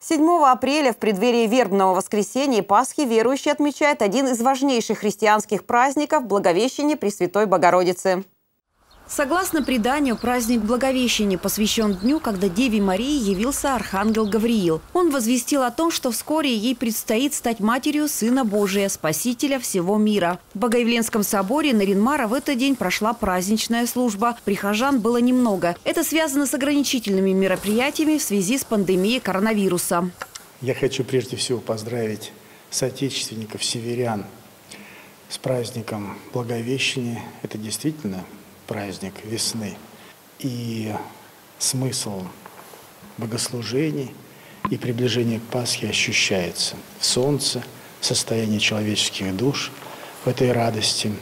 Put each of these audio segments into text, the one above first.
7 апреля в преддверии вербного воскресенья и Пасхи верующие отмечают один из важнейших христианских праздников – Благовещение Пресвятой Богородицы. Согласно преданию, праздник Благовещения посвящен дню, когда Деве Марии явился архангел Гавриил. Он возвестил о том, что вскоре ей предстоит стать матерью Сына Божия, Спасителя всего мира. В Богоявленском соборе Наринмара в этот день прошла праздничная служба. Прихожан было немного. Это связано с ограничительными мероприятиями в связи с пандемией коронавируса. Я хочу прежде всего поздравить соотечественников, северян с праздником Благовещения. Это действительно праздник весны. И смысл богослужений и приближение к Пасхе ощущается солнце, в состоянии человеческих душ, в этой радости,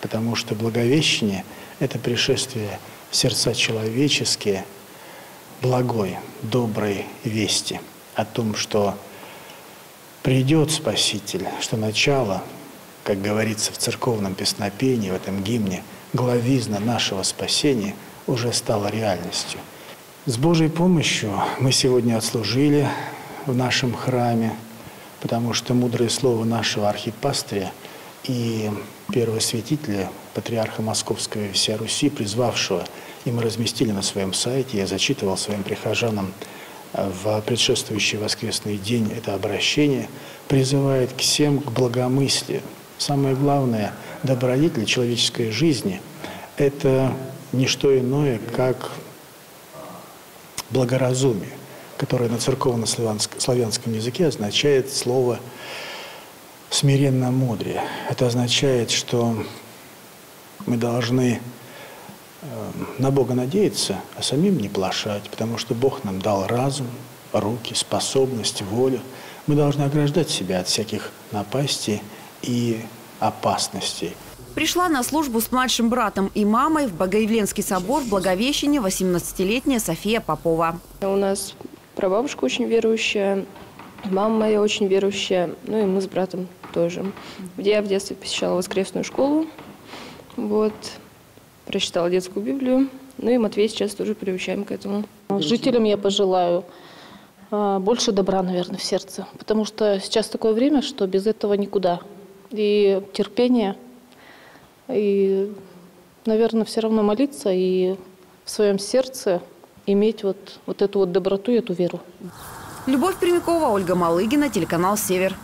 потому что Благовещение – это пришествие в сердца человеческие благой, доброй вести о том, что придет Спаситель, что начало, как говорится в церковном песнопении, в этом гимне – главизна нашего спасения уже стала реальностью. С Божьей помощью мы сегодня отслужили в нашем храме, потому что мудрое слово нашего архипастрия и первого святителя, патриарха Московского и вся Руси, призвавшего, и мы разместили на своем сайте, я зачитывал своим прихожанам в предшествующий воскресный день это обращение, призывает к всем к благомыслию. Самое главное – добродетель человеческой жизни – это не что иное, как благоразумие, которое на церковно-славянском языке означает слово смиренно мудрее. Это означает, что мы должны э, на Бога надеяться, а самим не плашать, потому что Бог нам дал разум, руки, способность, волю. Мы должны ограждать себя от всяких напастей и опасностей. Пришла на службу с младшим братом и мамой в Богоявленский собор в Благовещение 18-летняя София Попова. У нас прабабушка очень верующая, мама моя очень верующая, ну и мы с братом тоже. Я в детстве посещала воскресную школу, вот, прочитала детскую Библию, ну и Матвей сейчас тоже приучаем к этому. Жителям я пожелаю а, больше добра, наверное, в сердце, потому что сейчас такое время, что без этого никуда и терпение, и, наверное, все равно молиться и в своем сердце иметь вот, вот эту вот доброту и эту веру. Любовь Прямякова, Ольга Малыгина, телеканал «Север».